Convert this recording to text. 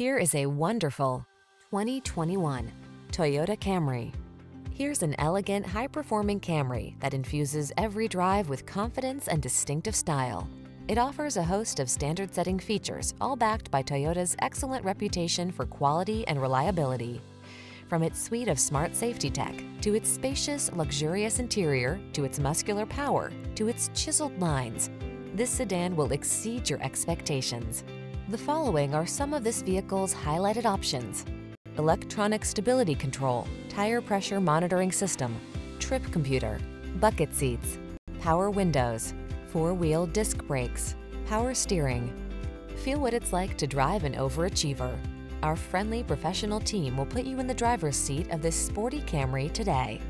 Here is a wonderful 2021 Toyota Camry. Here's an elegant, high-performing Camry that infuses every drive with confidence and distinctive style. It offers a host of standard-setting features, all backed by Toyota's excellent reputation for quality and reliability. From its suite of smart safety tech, to its spacious, luxurious interior, to its muscular power, to its chiseled lines, this sedan will exceed your expectations. The following are some of this vehicle's highlighted options. Electronic stability control, tire pressure monitoring system, trip computer, bucket seats, power windows, four-wheel disc brakes, power steering. Feel what it's like to drive an overachiever. Our friendly professional team will put you in the driver's seat of this sporty Camry today.